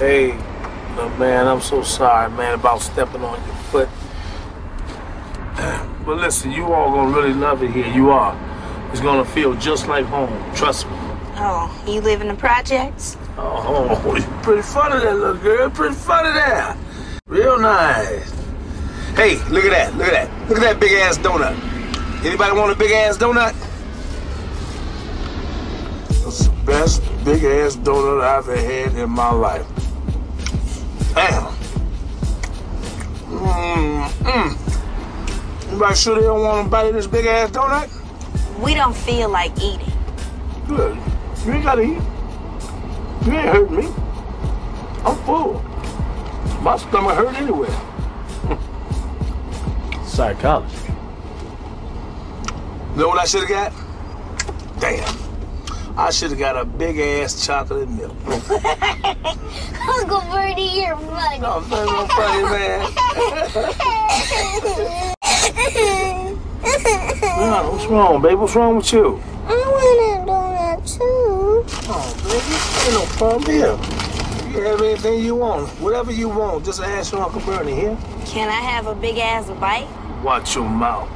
Hey, uh, man, I'm so sorry, man, about stepping on your foot. But listen, you all gonna really love it here. You are. It's gonna feel just like home. Trust me. Oh, you live in the projects? Oh, you pretty funny that little girl. Pretty funny there. Real nice. Hey, look at that. Look at that. Look at that big ass donut. Anybody want a big ass donut? It's the best big ass donut I've ever had in my life. Damn. Mmm, mmm. Anybody sure they don't want to bite of this big ass donut? We don't feel like eating. Good. You ain't gotta eat. You ain't hurting me. I'm full. My stomach hurt anyway. Psychology. Know what I should have got? Damn. I should have got a big ass chocolate milk. Uncle Bernie, you're funny. No, that's so funny, man. Nah, what's wrong, baby? What's wrong with you? I want a donut too. Oh, baby, ain't no problem here. You have anything you want. Whatever you want, just ask Uncle Bernie here. Can I have a big ass bite? Watch your mouth.